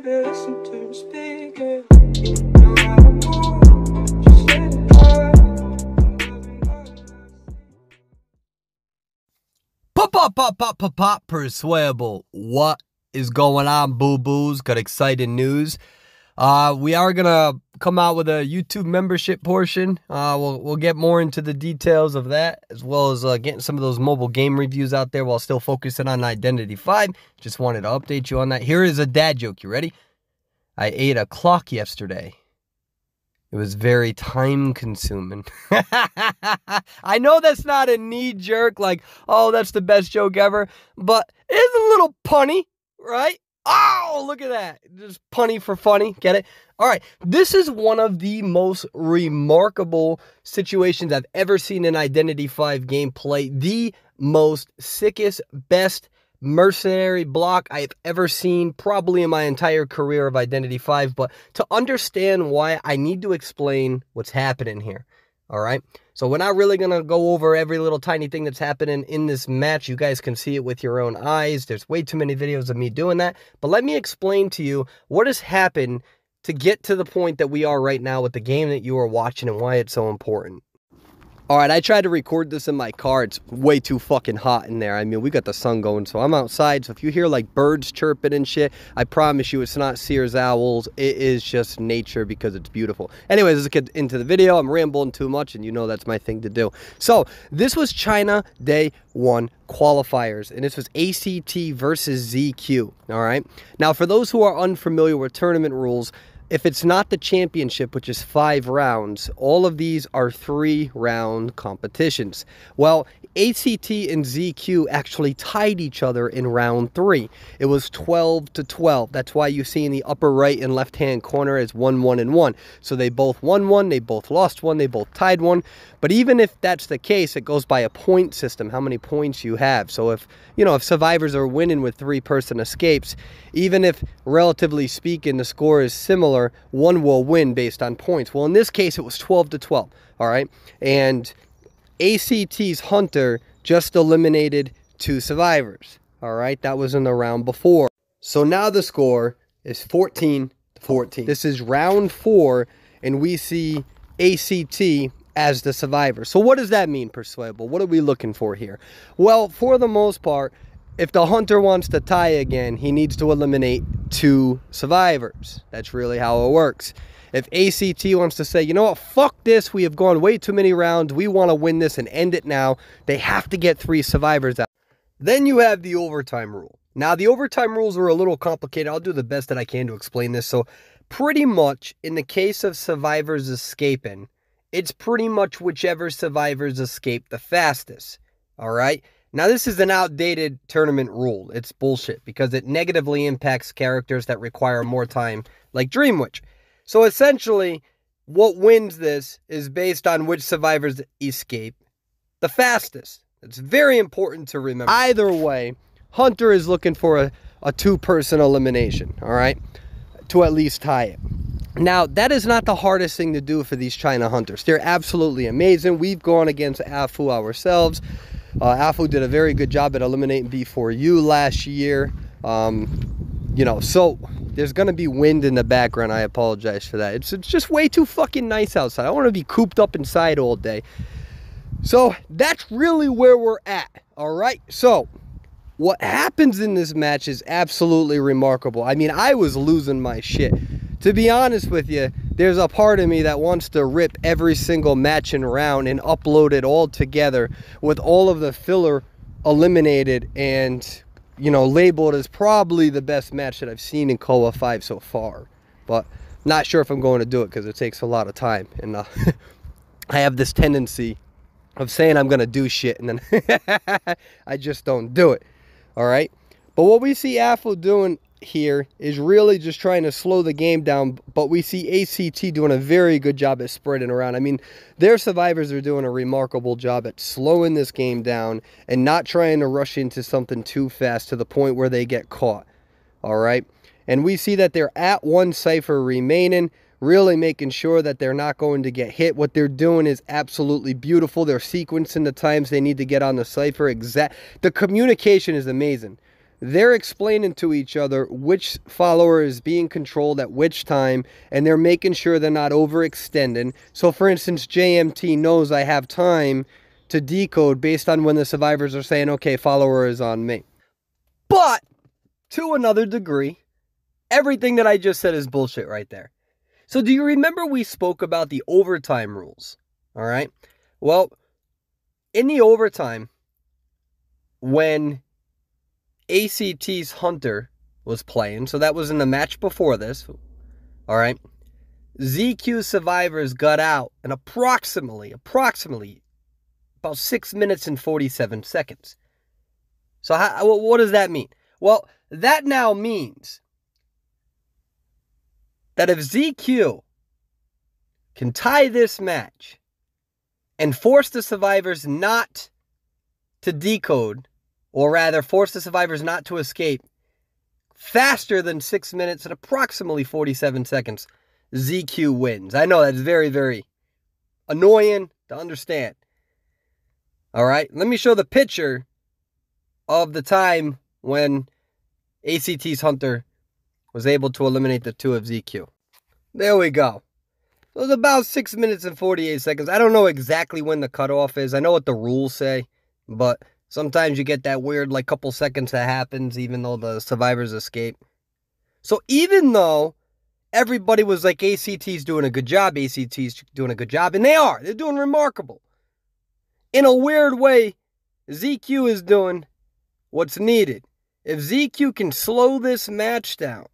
baby, listen to it fly. Pop, pop, pop, pop, pop, pop, Perswayable. What is going on, boo boos? Got exciting news. Uh, we are gonna come out with a YouTube membership portion. Uh, we'll we'll get more into the details of that, as well as uh, getting some of those mobile game reviews out there while still focusing on Identity Five. Just wanted to update you on that. Here is a dad joke. You ready? I ate a clock yesterday. It was very time consuming. I know that's not a knee jerk, like, oh, that's the best joke ever, but it is a little punny, right? Oh, look at that. Just punny for funny. Get it? All right. This is one of the most remarkable situations I've ever seen in Identity 5 gameplay. The most sickest, best mercenary block I've ever seen, probably in my entire career of Identity 5. But to understand why, I need to explain what's happening here. All right. So we're not really going to go over every little tiny thing that's happening in this match. You guys can see it with your own eyes. There's way too many videos of me doing that. But let me explain to you what has happened to get to the point that we are right now with the game that you are watching and why it's so important. All right, I tried to record this in my car. It's way too fucking hot in there. I mean, we got the sun going, so I'm outside. So if you hear like birds chirping and shit, I promise you it's not Sears owls. It is just nature because it's beautiful. Anyways, let's get into the video. I'm rambling too much, and you know that's my thing to do. So this was China Day 1 qualifiers, and this was ACT versus ZQ. All right. Now, for those who are unfamiliar with tournament rules, if it's not the championship, which is five rounds, all of these are three round competitions. Well, ACT and ZQ actually tied each other in round three. It was 12 to 12. That's why you see in the upper right and left hand corner is 1 1 and 1. So they both won one, they both lost one, they both tied one. But even if that's the case, it goes by a point system, how many points you have. So if, you know, if survivors are winning with three person escapes, even if relatively speaking the score is similar, one will win based on points. Well, in this case, it was 12 to 12. All right. And ACT's Hunter just eliminated two survivors. All right, that was in the round before. So now the score is 14 to 14. This is round four, and we see ACT as the survivor. So what does that mean, Perswayable? What are we looking for here? Well, for the most part, if the hunter wants to tie again, he needs to eliminate two survivors. That's really how it works. If ACT wants to say, you know what, fuck this, we have gone way too many rounds, we want to win this and end it now, they have to get three survivors out. Then you have the overtime rule. Now, the overtime rules are a little complicated. I'll do the best that I can to explain this. So, pretty much in the case of survivors escaping, it's pretty much whichever survivors escape the fastest. All right? Now, this is an outdated tournament rule. It's bullshit because it negatively impacts characters that require more time, like Dream Witch. So essentially, what wins this is based on which survivors escape the fastest. It's very important to remember. Either way, Hunter is looking for a, a two person elimination, all right, to at least tie it. Now, that is not the hardest thing to do for these China hunters. They're absolutely amazing. We've gone against AFU ourselves. Uh, AFU did a very good job at eliminating B4U last year. Um, you know, so there's going to be wind in the background. I apologize for that. It's, it's just way too fucking nice outside. I want to be cooped up inside all day. So that's really where we're at. All right. So what happens in this match is absolutely remarkable. I mean, I was losing my shit. To be honest with you, there's a part of me that wants to rip every single match and round and upload it all together with all of the filler eliminated and you know, labeled as probably the best match that I've seen in COA 5 so far. But not sure if I'm going to do it because it takes a lot of time. And uh, I have this tendency of saying I'm going to do shit and then I just don't do it. All right. But what we see AFU doing here is really just trying to slow the game down, but we see ACT doing a very good job at spreading around. I mean, their survivors are doing a remarkable job at slowing this game down and not trying to rush into something too fast to the point where they get caught. All right. And we see that they're at one cipher remaining, really making sure that they're not going to get hit. What they're doing is absolutely beautiful. They're sequencing the times they need to get on the cipher. Exact. The communication is amazing they're explaining to each other which follower is being controlled at which time, and they're making sure they're not overextending. So, for instance, JMT knows I have time to decode based on when the survivors are saying, okay, follower is on me. But to another degree, everything that I just said is bullshit right there. So, do you remember we spoke about the overtime rules? All right. Well, in the overtime, when ACT's Hunter was playing, so that was in the match before this, all right, ZQ survivors got out in approximately, approximately about six minutes and 47 seconds. So, how, what does that mean? Well, that now means that if ZQ can tie this match and force the survivors not to decode, or rather force the survivors not to escape faster than six minutes and approximately 47 seconds, ZQ wins. I know that's very, very annoying to understand. All right, let me show the picture of the time when ACT's Hunter was able to eliminate the two of ZQ. There we go. It was about 6 minutes and 48 seconds. I don't know exactly when the cutoff is. I know what the rules say, but sometimes you get that weird, like, couple seconds that happens even though the survivors escape. So even though everybody was like, ACT's doing a good job, ACT's doing a good job, and they are, they're doing remarkable. In a weird way, ZQ is doing what's needed. If ZQ can slow this match down,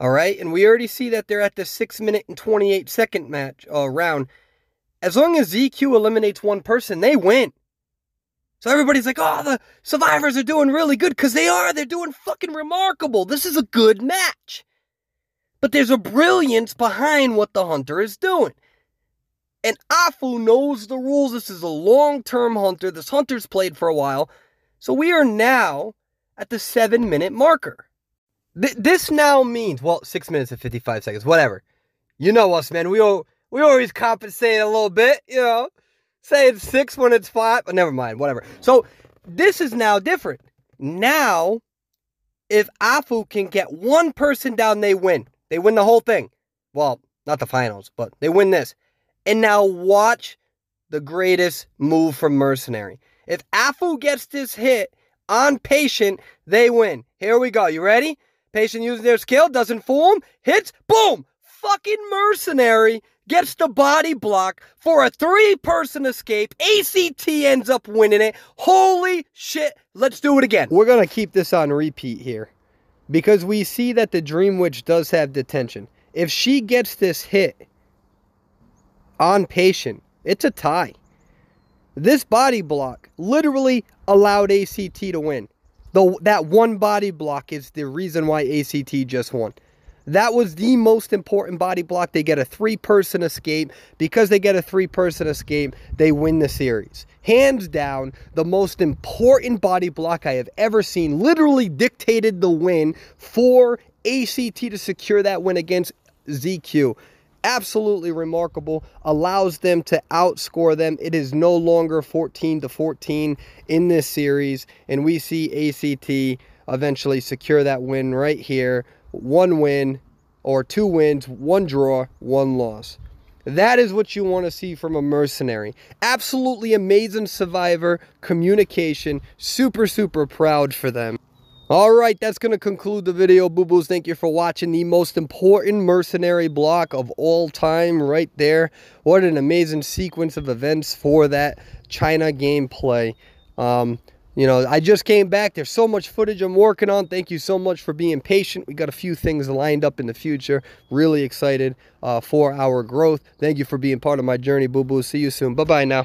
all right. And we already see that they're at the six minute and 28 second match uh, round. As long as ZQ eliminates one person, they win. So everybody's like, oh, the survivors are doing really good because they are. They're doing fucking remarkable. This is a good match. But there's a brilliance behind what the hunter is doing. And Afu knows the rules. This is a long term hunter. This hunter's played for a while. So we are now at the seven minute marker. Th- this now means well, six minutes and fifty five seconds, whatever. You know us, man. We all, we always compensate a little bit, you know. Say it's six when it's five, but never mind, whatever. So this is now different. Now, if Afu can get one person down, they win. They win the whole thing. Well, not the finals, but they win this. And now watch the greatest move from Mercenary. If Afu gets this hit on Patient, they win. Here we go. You ready? Patient using their skill, doesn't fool him, hits, boom! Fucking mercenary gets the body block for a three person escape. ACT ends up winning it. Holy shit. Let's do it again. We're going to keep this on repeat here because we see that the Dream Witch does have detention. If she gets this hit on patient, it's a tie. This body block literally allowed ACT to win. The, that one body block is the reason why ACT just won. That was the most important body block. They get a three person escape. Because they get a three person escape, they win the series. Hands down, the most important body block I have ever seen. Literally dictated the win for ACT to secure that win against ZQ absolutely remarkable, allows them to outscore them. It is no longer 14 to 14 in this series, and we see ACT eventually secure that win right here. One win or two wins, one draw, one loss. That is what you want to see from a mercenary. Absolutely amazing survivor, communication, super, super proud for them. All right, that's going to conclude the video, boo-boos. Thank you for watching the most important mercenary block of all time right there. What an amazing sequence of events for that China gameplay. Um, you know, I just came back. There's so much footage I'm working on. Thank you so much for being patient. We got a few things lined up in the future. Really excited uh, for our growth. Thank you for being part of my journey, boo-boo. See you soon. Bye-bye now.